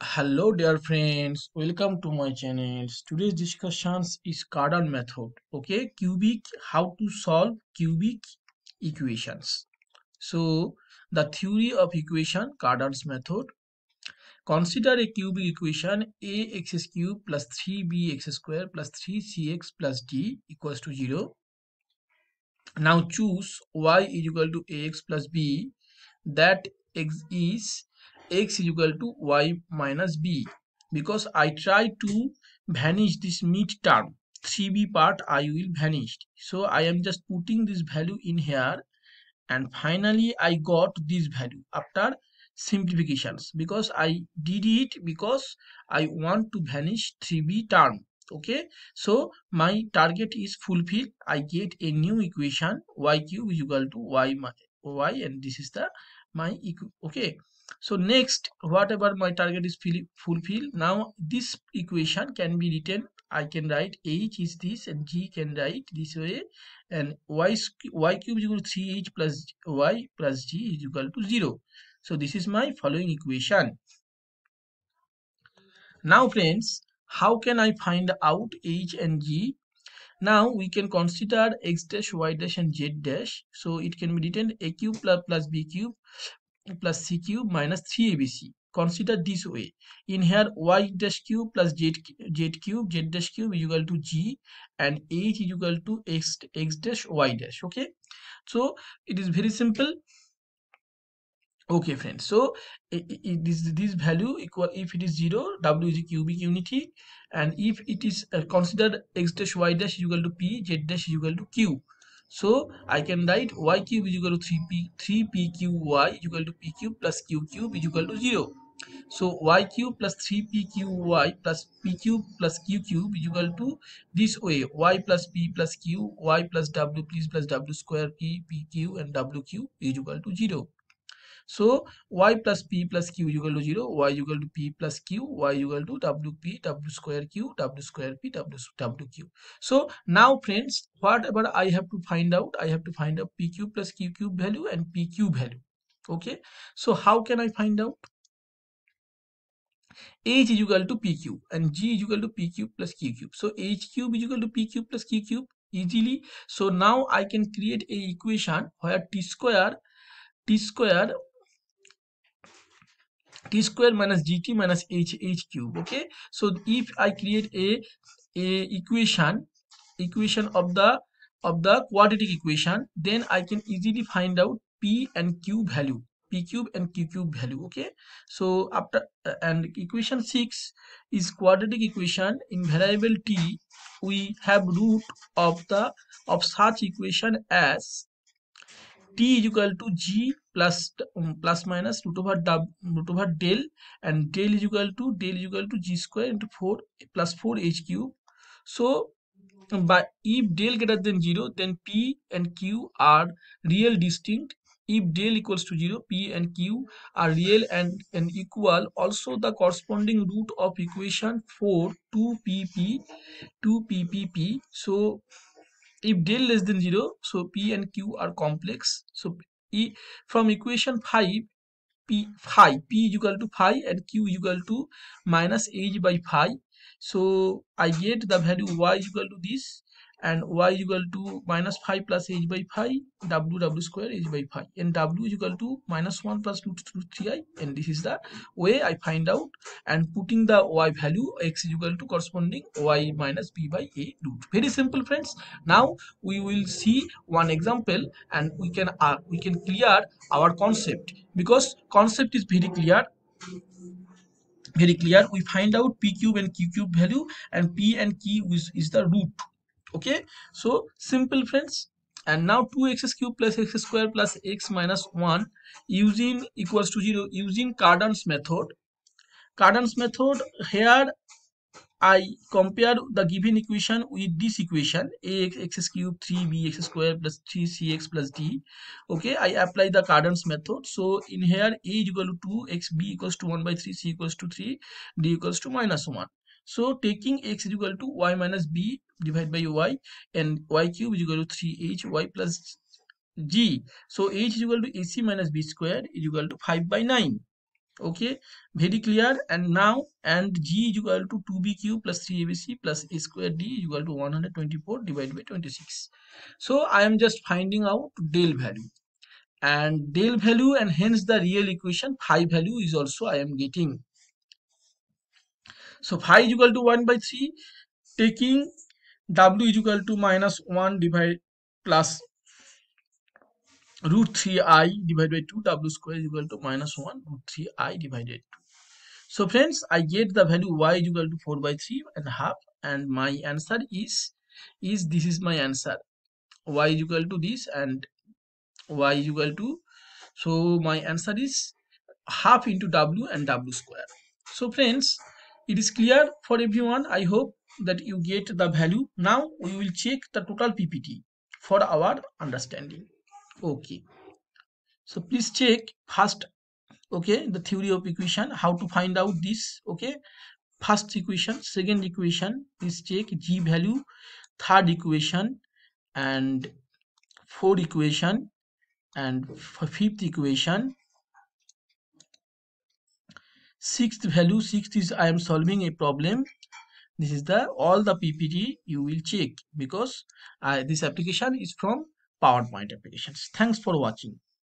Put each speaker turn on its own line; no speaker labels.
hello dear friends. Welcome to my channel. Today's discussions is cardan method okay? Cubic how to solve cubic equations. So the theory of equation cardan's method. Consider a cubic equation ax cube plus 3bx square plus 3cx plus d equals to 0 now choose y is equal to ax plus b. That x is x is equal to y minus b. Because I try to vanish this mid term 3b part I will vanish. So I am just putting this value in here and finally I got this value after simplifications. Because I did it because I want to vanish 3b term okay? So my target is fulfilled. I get a new equation y cube is equal to y y and this is the my okay so next whatever my target is fulfilled now this equation can be written i can write h is this and g can write this way and y y cube is equal to 3h plus y plus g is equal to 0 so this is my following equation. Now friends how can i find out h and g? Now we can consider x dash y dash and z dash. So it can be written a cube plus, plus b cube plus c cube minus 3abc consider this way. In here y dash cube plus z, z cube z dash cube is equal to g and h is equal to x x dash y dash okay? So it is very simple. Okay friends. So this this value equal if it is 0 w is a cubic unity. And if it is uh, considered x dash y dash is equal to p z dash is equal to q so I can write y cube is equal to 3p 3pqy is equal to p cube plus q cube is equal to 0. So y cube plus 3pqy plus p cube plus q cube is equal to this way y plus p plus q y plus w plus w square p p q and w cube is equal to 0. So y plus p plus q equal to 0, y equal to p plus q, y equal to wp, w square q, w square p, w, wq. So now friends, whatever I have to find out, I have to find out p cube plus q cube value and p cube value. Okay, so how can I find out? h is equal to p cube and g is equal to p cube plus q cube. So h cube is equal to p cube plus q cube easily. So now I can create a equation where t square t square t square minus gt minus h h cube okay? So if i create a a equation equation of the of the quadratic equation then i can easily find out p and q value p cube and q cube value okay? So after uh, and equation 6 is quadratic equation. In variable t we have root of the of such equation as t is equal to g plus um, plus minus root over w, root over del and del is equal to del is equal to g square into 4 plus 4 h cube. So but if del greater than 0 then p and q are real distinct. If del equals to 0 p and q are real and, and equal. Also the corresponding root of equation 4 2pp 2ppp so if del less than 0 so p and q are complex. So e from equation 5 p phi p is equal to phi and q is equal to minus h by phi so i get the value y equal to this and y equal to minus 5 plus h by phi w w square h by phi and w is equal to minus 1 plus 2 to 3i and this is the way I find out. And putting the y value x is equal to corresponding y minus b by a root. Very simple friends. Now we will see one example and we can uh, we can clear our concept. Because concept is very clear very clear. We find out p cube and q cube value and p and q is, is the root. Okay? So simple friends. And now 2x cube plus x square plus x minus 1 using equals to 0 using Cardan's method. Cardan's method here I compare the given equation with this equation ax x cube 3bx square plus 3cx plus d okay I apply the Cardan's method so in here a is equal to 2 x b equals to 1 by 3 c equals to 3 d equals to minus 1 so taking x is equal to y minus b divided by y and y cube is equal to 3h y plus g. So h is equal to ac minus b square is equal to 5 by 9. Okay very clear. And now and g is equal to 2bq plus 3abc plus a square d is equal to 124 divided by 26 so i am just finding out del value. And del value and hence the real equation phi value is also i am getting. So phi is equal to 1 by 3 taking w is equal to minus 1 divided plus root 3i divided by 2 w square is equal to minus 1 root 3i divided 2 so friends i get the value y is equal to 4 by 3 and half and my answer is is this is my answer. Y is equal to this and y is equal to so my answer is half into w and w square. So friends it is clear for everyone. I hope that you get the value. Now we will check the total ppt for our understanding okay. So please check first okay the theory of equation how to find out this okay. First equation second equation please check g value. Third equation and fourth equation and fifth equation. Sixth value sixth is i am solving a problem. This is the all the ppt you will check because uh, this application is from PowerPoint applications. Thanks for watching.